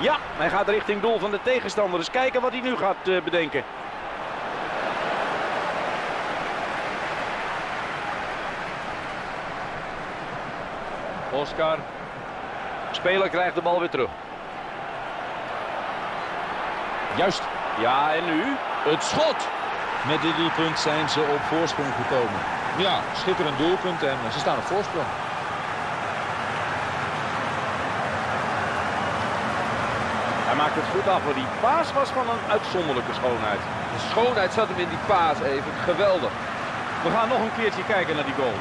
Ja, hij gaat richting doel van de tegenstander. Dus kijken wat hij nu gaat uh, bedenken. Oscar. Speler krijgt de bal weer terug. Juist. Ja, en nu? Het schot. Met dit doelpunt zijn ze op voorsprong gekomen. Ja, schitterend doelpunt en ze staan op voorsprong. Hij maakt het goed af, maar die paas was van een uitzonderlijke schoonheid. De schoonheid zat hem in die paas even. Geweldig. We gaan nog een keertje kijken naar die goal.